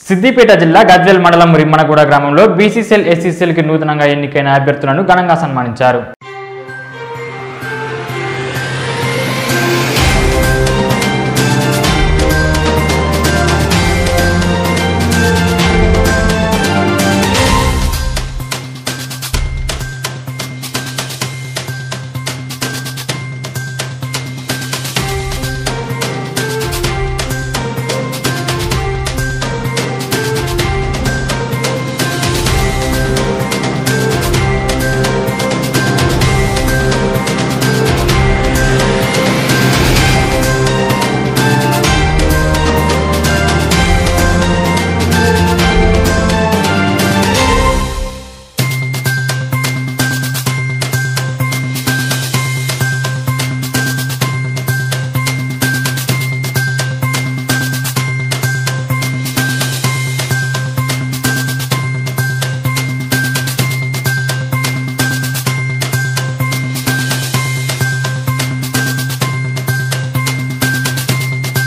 సిద్దిపేట జిల్లా గజ్వెల్ మండలం రిమ్మనగూడ గ్రామంలో బీసీసీఎల్ ఎస్సీసీఎల్కి నూతనంగా ఎన్నికైన అభ్యర్థులను ఘనంగా సన్మానించారు.